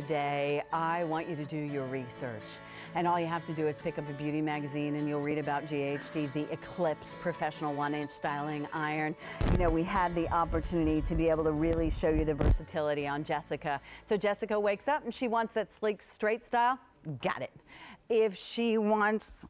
Today, I want you to do your research. And all you have to do is pick up a beauty magazine and you'll read about GHD, the Eclipse Professional One Inch Styling Iron. You know, we had the opportunity to be able to really show you the versatility on Jessica. So Jessica wakes up and she wants that sleek, straight style. Got it. If she wants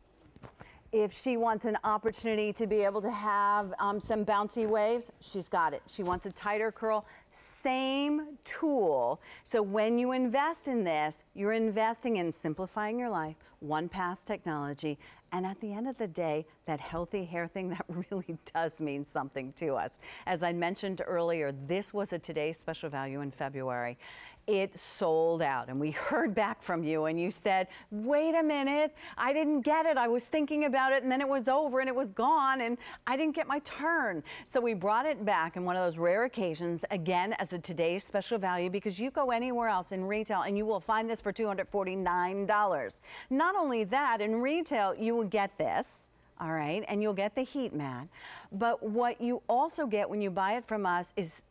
if she wants an opportunity to be able to have um, some bouncy waves, she's got it. She wants a tighter curl, same tool. So when you invest in this, you're investing in simplifying your life, one pass technology, and at the end of the day, that healthy hair thing, that really does mean something to us. As I mentioned earlier, this was a today's special value in February it sold out. And we heard back from you and you said, wait a minute, I didn't get it. I was thinking about it and then it was over and it was gone and I didn't get my turn. So we brought it back in one of those rare occasions, again, as a today's special value because you go anywhere else in retail and you will find this for $249. Not only that, in retail, you will get this all right, and you'll get the heat mat. But what you also get when you buy it from us is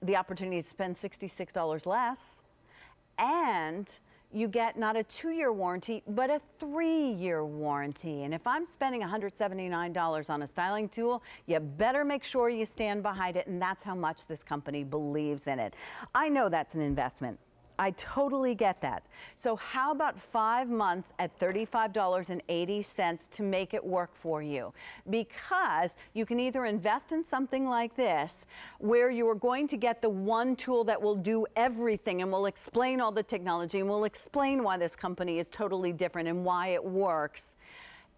the opportunity to spend $66 less and you get not a two-year warranty, but a three-year warranty. And if I'm spending $179 on a styling tool, you better make sure you stand behind it, and that's how much this company believes in it. I know that's an investment. I totally get that. So how about five months at $35.80 to make it work for you? Because you can either invest in something like this, where you are going to get the one tool that will do everything and will explain all the technology and will explain why this company is totally different and why it works,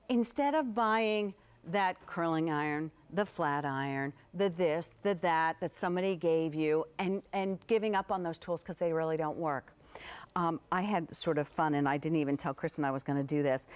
instead of buying that curling iron, the flat iron, the this, the that that somebody gave you, and, and giving up on those tools because they really don't work. Um, I had sort of fun, and I didn't even tell Kristen I was going to do this,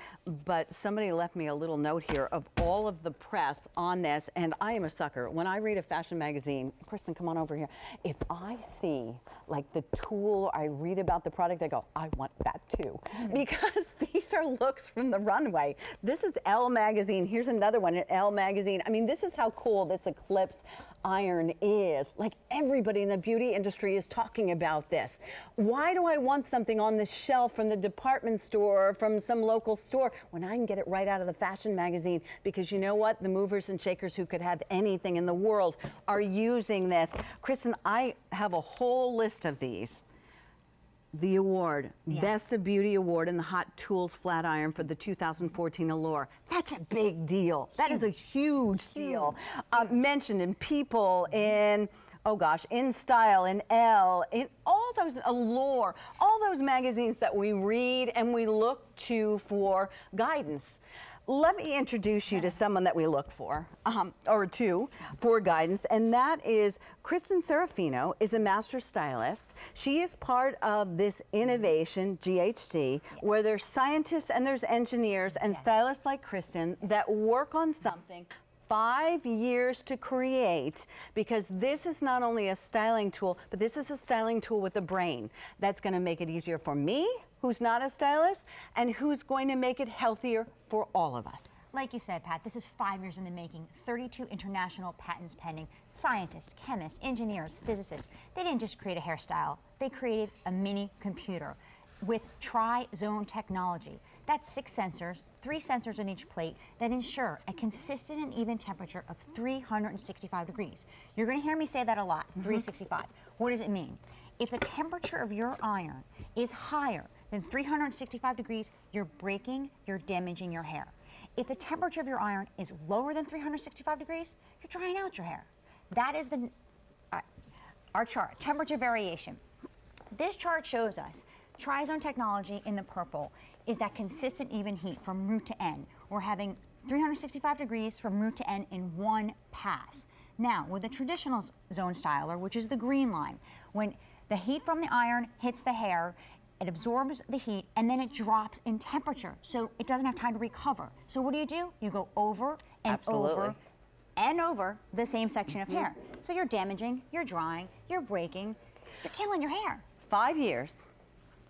but somebody left me a little note here of all of the press on this, and I am a sucker. When I read a fashion magazine, Kristen, come on over here. If I see like the tool, I read about the product, I go, I want that too, mm-hmm. because these are looks from the runway. This is Elle magazine. Here's another one, at Elle magazine. I mean, this is how cool this Eclipse iron is. Like everybody in the beauty industry is talking about this. Why do I want something on the shelf from the department store or from some local store when I can get it right out of the fashion magazine? Because you know what? The movers and shakers who could have anything in the world are using this. Kristen, I have a whole list of these the award, yes. Best of Beauty Award in the Hot Tools Flat Iron for the 2014 Allure. That's a big deal. That is a huge deal. Uh, mentioned in People, in oh gosh, in Style, in Elle, in all those Allure, all those magazines that we read and we look to for guidance let me introduce you to someone that we look for, um, or two, for guidance, and that is Kristen Serafino is a master stylist. She is part of this innovation, GHD, yes. where there's scientists and there's engineers and yes. stylists like Kristen that work on something five years to create because this is not only a styling tool, but this is a styling tool with a brain that's going to make it easier for me, who's not a stylist, and who's going to make it healthier for all of us. Like you said, Pat, this is five years in the making, 32 international patents pending. Scientists, chemists, engineers, physicists, they didn't just create a hairstyle, they created a mini computer with tri-zone technology. That's six sensors, three sensors in each plate that ensure a consistent and even temperature of 365 degrees. You're gonna hear me say that a lot, mm -hmm. 365. What does it mean? If the temperature of your iron is higher than 365 degrees, you're breaking, you're damaging your hair. If the temperature of your iron is lower than 365 degrees, you're drying out your hair. That is the, uh, our chart, temperature variation. This chart shows us Trizone technology in the purple is that consistent even heat from root to end. We're having 365 degrees from root to end in one pass. Now, with the traditional zone styler, which is the green line, when the heat from the iron hits the hair, it absorbs the heat and then it drops in temperature. So it doesn't have time to recover. So what do you do? You go over and Absolutely. over and over the same section of mm -hmm. hair. So you're damaging, you're drying, you're breaking, you're killing your hair. Five years,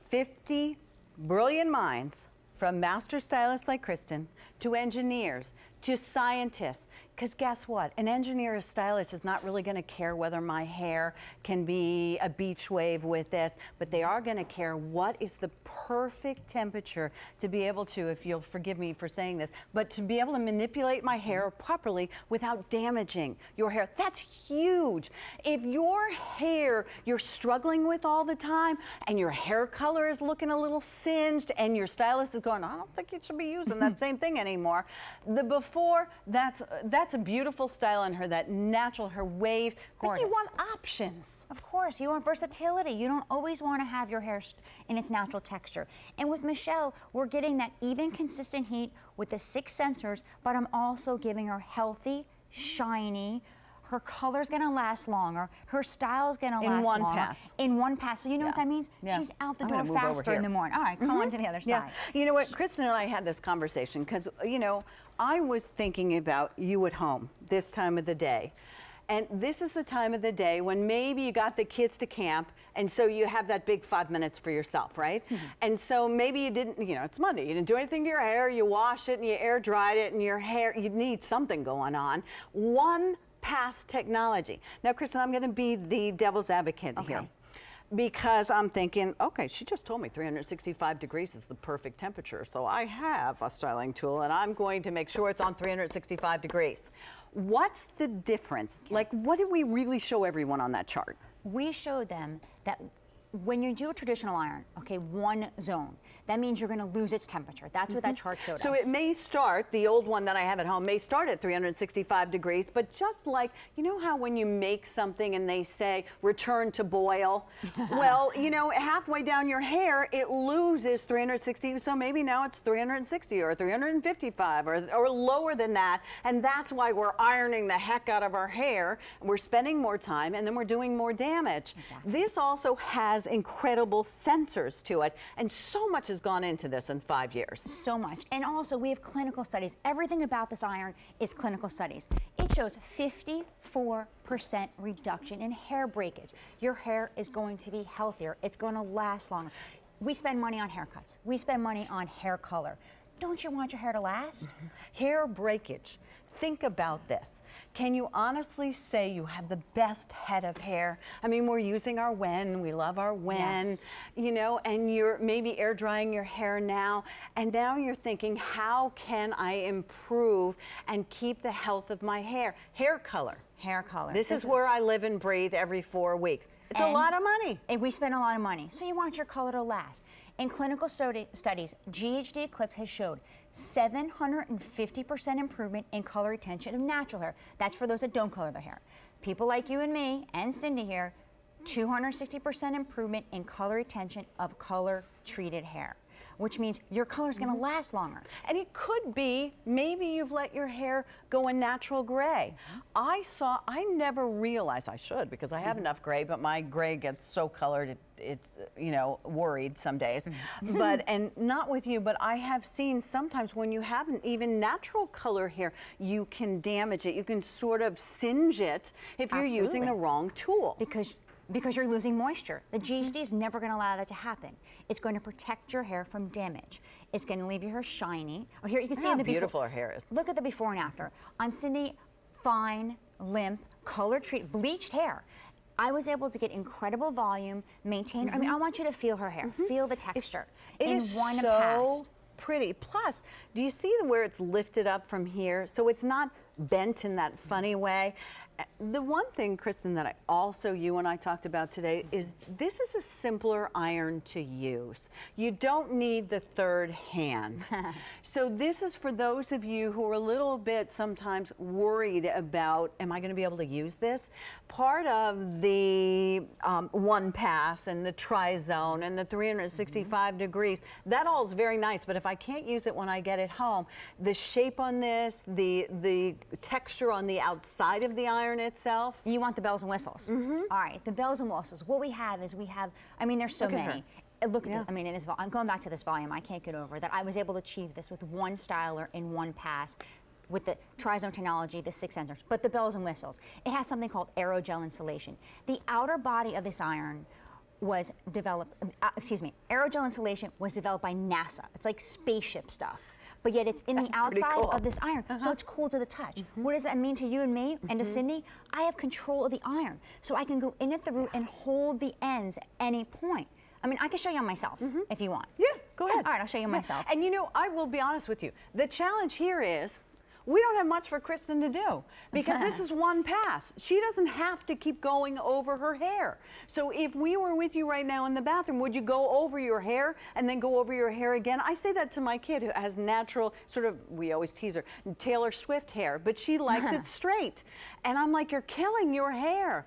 50 brilliant minds from master stylists like Kristen to engineers to scientists Because guess what? An engineer or stylist is not really going to care whether my hair can be a beach wave with this, but they are going to care what is the perfect temperature to be able to, if you'll forgive me for saying this, but to be able to manipulate my hair properly without damaging your hair. That's huge. If your hair you're struggling with all the time and your hair color is looking a little singed and your stylist is going, I don't think you should be using that same thing anymore. The before, that's, that's a beautiful style on her, that natural, her waves. Gorgeous. But you want options. Of course, you want versatility. You don't always want to have your hair in its natural texture. And with Michelle, we're getting that even consistent heat with the six sensors, but I'm also giving her healthy, shiny, her color's gonna last longer, her style's gonna in last one longer. Pass. In one pass. So you know yeah. what that means? Yeah. She's out the I'm door faster in the morning. All right, come mm -hmm. on to the other yeah. side. You know what, Kristen and I had this conversation because, you know, I was thinking about you at home this time of the day. And this is the time of the day when maybe you got the kids to camp, and so you have that big five minutes for yourself, right? Mm -hmm. And so maybe you didn't, you know, it's Monday, you didn't do anything to your hair, you wash it and you air dried it, and your hair, you need something going on. One pass technology. Now, Kristen, I'm going to be the devil's advocate okay. here because I'm thinking, okay, she just told me 365 degrees is the perfect temperature. So I have a styling tool and I'm going to make sure it's on 365 degrees. What's the difference? Like, what did we really show everyone on that chart? We showed them that when you do a traditional iron, okay, one zone, that means you're going to lose its temperature. That's what mm -hmm. that mm-hmm. chart showed so us. So it may start, the old one that I have at home may start at 365 degrees, but just like, you know how when you make something and they say return to boil? well, you know, halfway down your hair, it loses 360, so maybe now it's 360 or 355 or, or lower than that, and that's why we're ironing the heck out of our hair. We're spending more time and then we're doing more damage. Exactly. This also has incredible sensors to it, and so much is has gone into this in five years? So much. And also, we have clinical studies. Everything about this iron is clinical studies. It shows 54% reduction in hair breakage. Your hair is going to be healthier. It's going to last longer. We spend money on haircuts. We spend money on hair color. Don't you want your hair to last? Mm -hmm. Hair breakage. Think about this. Can you honestly say you have the best head of hair? I mean, we're using our Wen, we love our Wen, yes. you know, and you're maybe air drying your hair now, and now you're thinking, how can I improve and keep the health of my hair? Hair color. Hair color. This, this is, is where I live and breathe every four weeks. It's and, a lot of money. And we spend a lot of money. So you want your color to last. In clinical studies, GHD Eclipse has showed 750% improvement in color retention of natural hair. That's for those that don't color their hair. People like you and me and Cindy here, 260% improvement in color retention of color treated hair which means your color is going to mm -hmm. last longer. And it could be maybe you've let your hair go a natural gray. I saw, I never realized, I should because I have mm -hmm. enough gray, but my gray gets so colored it, it's, you know, worried some days. Mm -hmm. but, and not with you, but I have seen sometimes when you have an even natural color hair, you can damage it. You can sort of singe it if you're Absolutely. using the wrong tool. Because because you're losing moisture. The GHD is never going to allow that to happen. It's going to protect your hair from damage. It's going to leave your hair shiny. Oh, here you can see the beautiful before. her hair is. Look at the before and after. On Cindy, fine, limp, color treat, bleached hair. I was able to get incredible volume, maintain. Mm -hmm. I mean, I mm-hmm. want you to feel her hair, mm -hmm. feel the texture. It, it in is one so past. pretty. Plus, do you see where it's lifted up from here? So it's not bent in that funny way. The one thing, Kristen, that I also you and I talked about today is this is a simpler iron to use. You don't need the third hand. so this is for those of you who are a little bit sometimes worried about, am I going to be able to use this? Part of the um, one pass and the tri-zone and the 365 mm -hmm. degrees, that all is very nice, but if I can't use it when I get it home, the shape on this, the, the texture on the outside of the iron, iron itself. You want the bells and whistles. Mm -hmm. All right, the bells and whistles. What we have is we have, I mean, there's so Look many. Look at yeah. this. I mean, it is, I'm going back to this volume. I can't get over that. I was able to achieve this with one styler in one pass with the Trizone technology, the six sensors, but the bells and whistles. It has something called aerogel insulation. The outer body of this iron was developed, uh, excuse me, aerogel insulation was developed by NASA. It's like spaceship stuff but yet it's in the That's pretty outside cool. Uh-huh. of this iron, so it's cool to the touch. What does that mean to you and me and to Mm-hmm. Sydney? I have control of the iron, so I can go in at the root and hold the ends at any point. I mean, I can show you on myself if you want. Mm-hmm. Yeah, go ahead. All right, I'll show you Yeah. myself. And you know, I will be honest with you. The challenge here is we don't have much for Kristen to do because this is one pass. She doesn't have to keep going over her hair. So if we were with you right now in the bathroom, would you go over your hair and then go over your hair again? I say that to my kid who has natural, sort of, we always tease her, Taylor Swift hair, but she likes it straight. And I'm like, you're killing your hair.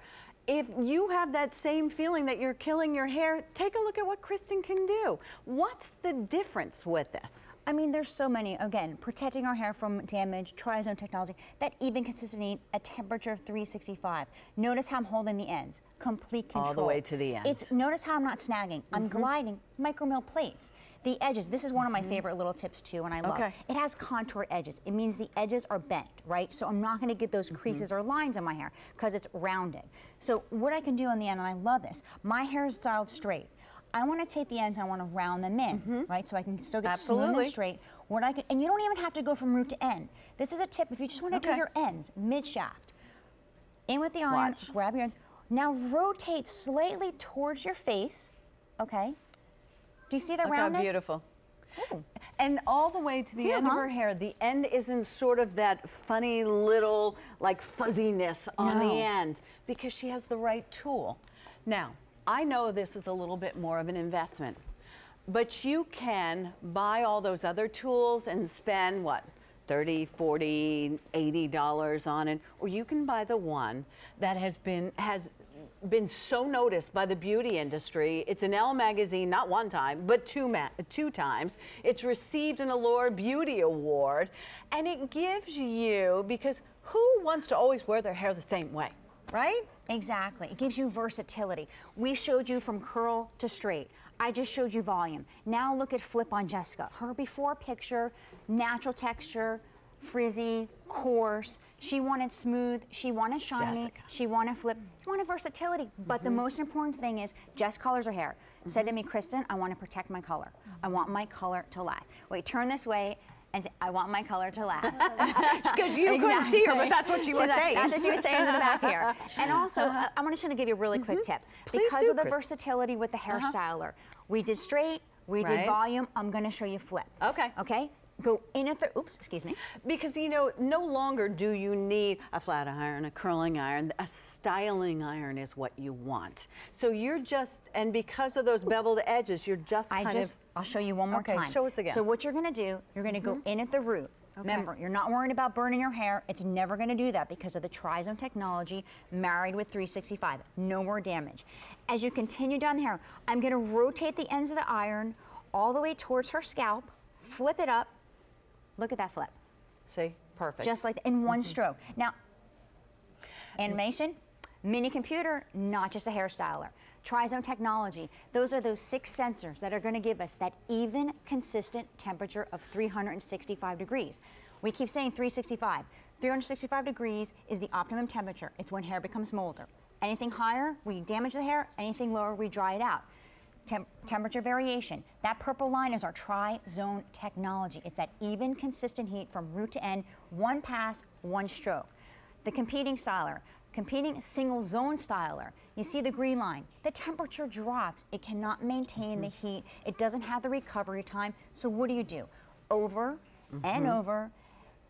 If you have that same feeling that you're killing your hair, take a look at what Kristen can do. What's the difference with this? I mean, there's so many. Again, protecting our hair from damage, tri-zone technology, that even consistent heat, a temperature of 365. Notice how I'm holding the ends, complete control. All the way to the end. It's notice how I'm not snagging. I'm mm-hmm. gliding, micro mill plates. The edges. This is one of my mm-hmm. favorite little tips too, and I love. Okay. It has contour edges. It means the edges are bent, right? So I'm not going to get those mm-hmm. creases or lines on my hair because it's rounded. So what I can do on the end, and I love this. My hair is styled straight. I want to take the ends. I want to round them in, mm-hmm. right? So I can still get smooth Absolutely. and straight. What I can, and you don't even have to go from root to end. This is a tip if you just want to do your ends mid shaft. In with the iron, Watch. grab your ends. Now rotate slightly towards your face. Okay. Do you see the Look how beautiful. Ooh. And all the way to the Cute, end of her hair, the end isn't sort of that funny little like fuzziness on No. the end because she has the right tool. Now, I know this is a little bit more of an investment, but you can buy all those other tools and spend what? 30, 40, 80 dollars on it, or you can buy the one that has been has been so noticed by the beauty industry. It's in Elle magazine not one time, but two two times. It's received an Allure Beauty Award, and it gives you because who wants to always wear their hair the same way, right? Exactly. It gives you versatility. We showed you from curl to straight. I just showed you volume. Now look at flip on Jessica. Her before picture, natural texture, frizzy, coarse. She wanted smooth. She wanted shiny. Jessica. She wanted flip. She wanted versatility. But the mm-hmm. most important thing is Jess colors her hair. Said to me, Kristen, I want to protect my color. I want my color to last. Wait, turn this way and say, I want my color to last. Because you couldn't see her, but that's what she She's was like- saying. That's what she was saying in the back here. And also, I- I'm just going to give you a really quick tip. Mm-hmm. Please because do, of the Chris. versatility with the hairstyler, we did straight, we did volume. I'm going to show you flip. Okay. Okay. Go in at the. Oops. Excuse me. Because you know, no longer do you need a flat iron, a curling iron. A styling iron is what you want. So you're just, and because of those beveled edges, you're just I just. of. I'll show you one more Okay, time. show us again. So what you're going to do, you're going to go mm-hmm. in at the root. Okay. Remember, you're not worrying about burning your hair. It's never going to do that because of the Trizone technology married with 365. No more damage. As you continue down the hair, I'm going to rotate the ends of the iron all the way towards her scalp, flip it up. Look at that flip. See, perfect. Just like in one mm-hmm. stroke. Now, animation, mini computer, not just a hairstyler. Trizone technology, those are those six sensors that are going to give us that even, consistent temperature of 365 degrees. We keep saying 365. 365 degrees is the optimum temperature. It's when hair becomes molder. Anything higher, we damage the hair. Anything lower, we dry it out. Tem- temperature variation. That purple line is our tri-zone technology. It's that even, consistent heat from root to end, one pass, one stroke. The competing styler, competing single zone styler, you see the green line. The temperature drops. It cannot maintain the mm-hmm. heat. It doesn't have the recovery time. So what do you do? Over and mm-hmm. over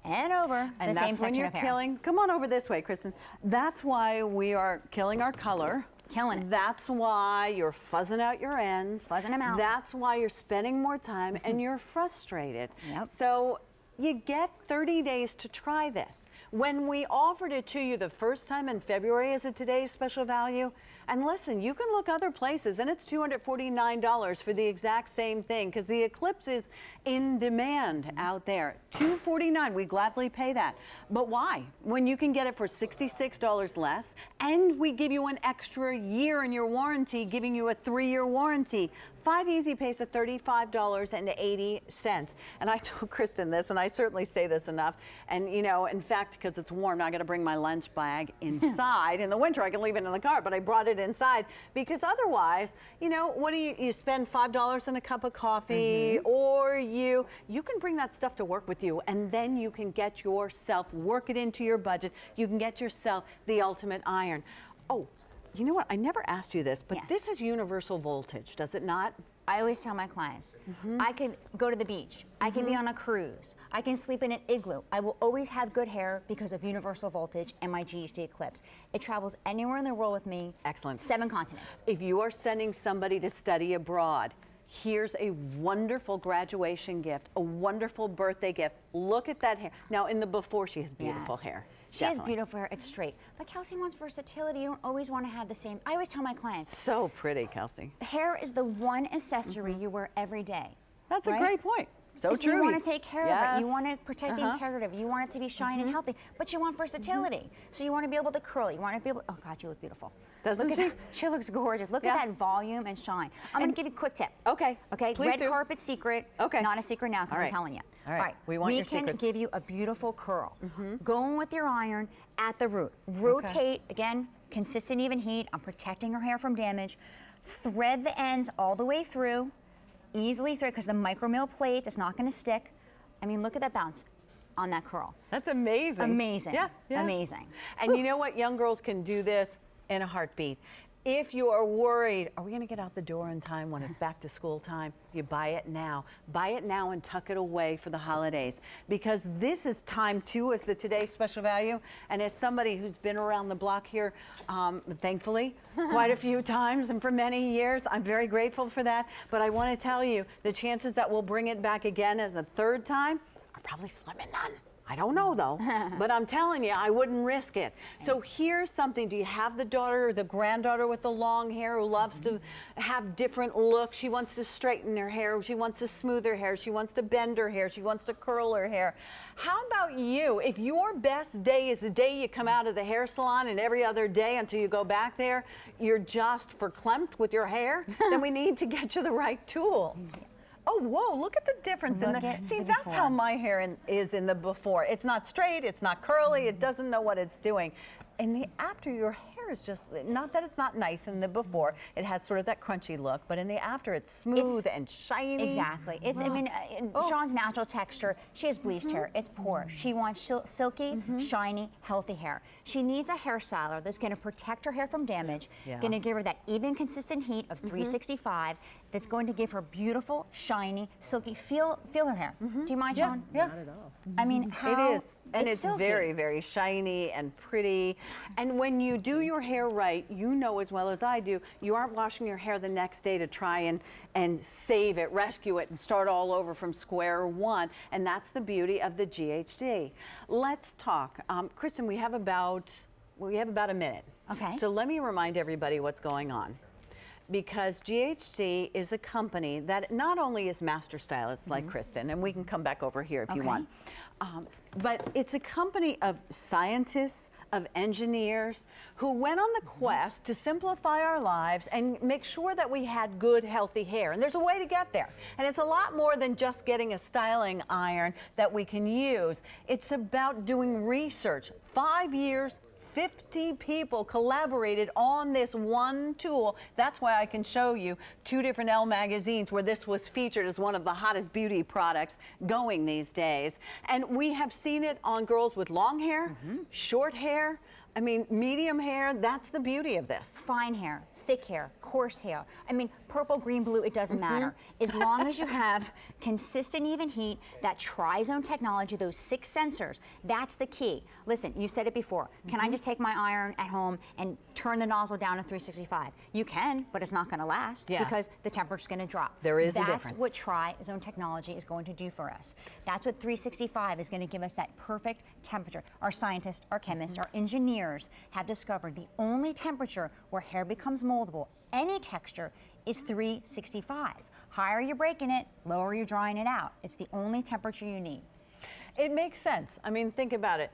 and over and the that's same when you're killing. Come on over this way, Kristen. That's why we are killing our color. Killing it. That's why you're fuzzing out your ends. Fuzzing 'em out. That's why you're spending more time and you're frustrated. Yep. So you get 30 days to try this. When we offered it to you the first time in February as a today's special value, and listen, you can look other places and it's $249 for the exact same thing because the Eclipse is in demand out there. 249, we gladly pay that. But why? When you can get it for $66 less and we give you an extra year in your warranty, giving you a three-year warranty. Five easy pays at $35.80. And I told Kristen this, and I certainly say this enough. And, you know, in fact, because it's warm, I got to bring my lunch bag inside. in the winter, I can leave it in the car, but I brought it inside because otherwise, you know, what do you, you spend $5 in a cup of coffee mm -hmm. or you, you can bring that stuff to work with you and then you can get yourself, work it into your budget. You can get yourself the ultimate iron. Oh, you know what? I never asked you this, but yes. this has universal voltage, does it not? I always tell my clients, mm -hmm. I can go to the beach, mm -hmm. I can be mm-hmm. on a cruise, I can sleep in an igloo. I will always have good hair because of universal voltage and my GHD Eclipse. It travels anywhere in the world with me. Excellent. Seven continents. If you are sending somebody to study abroad, here's a wonderful graduation gift, a wonderful birthday gift. Look at that hair. Now, in the before, she has beautiful yes. hair. She Definitely. has beautiful hair. It's straight. But Kelsey wants versatility. You don't always want to have the same. I always tell my clients. So pretty, Kelsey. Hair is the one accessory mm -hmm. you wear every day. That's right? a great point. So true. You want to take care yes. of it. You want to protect uh -huh. the integrity. You want it to be shiny mm -hmm. and mm-hmm. healthy, but you want versatility. Mm -hmm. So you want to be able to curl. You want to be able. Oh God, you look beautiful. Doesn't look she? At that. She looks gorgeous. Look yeah. at that volume and shine. I'm going to give you a quick tip. Okay. Okay. Please Red do. carpet secret. Okay. Not a secret now because right. I'm telling you. All right. All right. We want we your can secrets. give you a beautiful curl. Mm -hmm. Go in with your iron at the root. Rotate okay. again. Consistent even heat. I'm protecting her hair from damage. Thread the ends all the way through easily thread because the micro mill plate is not going to stick. I mean, look at that bounce on that curl. That's amazing. Amazing. Yeah, yeah. Amazing. And you know what? Young girls can do this in a heartbeat. If you are worried, are we going to get out the door in time when it's back to school time? You buy it now. Buy it now and tuck it away for the holidays because this is time too as the today's special value. And as somebody who's been around the block here, um, thankfully, quite a few times and for many years, I'm very grateful for that. But I want to tell you, the chances that we'll bring it back again as a third time are probably slim and none. I don't know though, but I'm telling you, I wouldn't risk it. So here's something. Do you have the daughter or the granddaughter with the long hair who loves mm -hmm. to have different looks? She wants to straighten her hair. She wants to smooth her hair. She wants to bend her hair. She wants to curl her hair. How about you? If your best day is the day you come out of the hair salon and every other day until you go back there, you're just verklempt with your hair, then we need to get you the right tool. Oh, whoa, look at the difference look in the, see, the that's how my hair in, is in the before. It's not straight, it's not curly, mm -hmm. it doesn't know what it's doing. In the after your hair is just, not that it's not nice in the before, it has sort of that crunchy look, but in the after it's smooth it's, and shiny. Exactly. It's, I mean, uh, oh. Sean's natural texture, she has bleached mm -hmm. hair, it's poor. She wants silky, mm -hmm. shiny, healthy hair. She needs a hairstyler that's gonna protect her hair from damage, yeah. gonna give her that even consistent heat of mm-hmm. 365, that's going to give her beautiful, shiny, silky, feel feel her hair. Mm -hmm. Do you mind, yeah, Sean? Yeah, not at all. I mean, how, It is, and it's, it's very, very shiny and pretty. And when you do your hair right, you know as well as I do, you aren't washing your hair the next day to try and, and save it, rescue it, and start all over from square one. And that's the beauty of the GHD. Let's talk. Um, Kristen, we have about, we have about a minute. Okay. So let me remind everybody what's going on because GHD is a company that not only is master stylists mm -hmm. like mm-hmm. Kristen, and we can come back over here if okay. you want, um, but it's a company of scientists, of engineers who went on the mm-hmm. quest to simplify our lives and make sure that we had good, healthy hair. And there's a way to get there. And it's a lot more than just getting a styling iron that we can use. It's about doing research. Five years, 50 people collaborated on this one tool. That's why I can show you two different Elle magazines where this was featured as one of the hottest beauty products going these days. And we have seen it on girls with long hair, mm -hmm. short hair, I mean, medium hair, that's the beauty of this. Fine hair, thick hair, coarse hair. I mean, purple, green, blue, it doesn't mm -hmm. matter. As long as you have consistent even heat, that tri-zone technology, those six sensors, that's the key. Listen, you said it before. Can mm -hmm. I mm-hmm. just take my iron at home and turn the nozzle down to 365? You can, but it's not going to last yeah. because the temperature's going to drop. There is that's a difference. That's what tri-zone technology is going to do for us. That's what 365 is going to give us that perfect temperature. Our scientists, our chemists, mm -hmm. our engineers have discovered the only temperature where hair becomes moldable, any texture, is 365. Higher you're breaking it, lower you're drying it out. It's the only temperature you need. It makes sense. I mean, think about it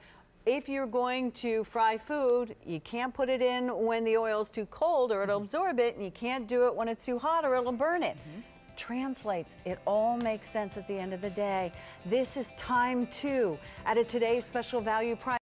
if you're going to fry food, you can't put it in when the oil's too cold or it'll mm-hmm. absorb it, and you can't do it when it's too hot or it'll burn it. Mm-hmm. Translates. It all makes sense at the end of the day. This is time two at a today's special value price.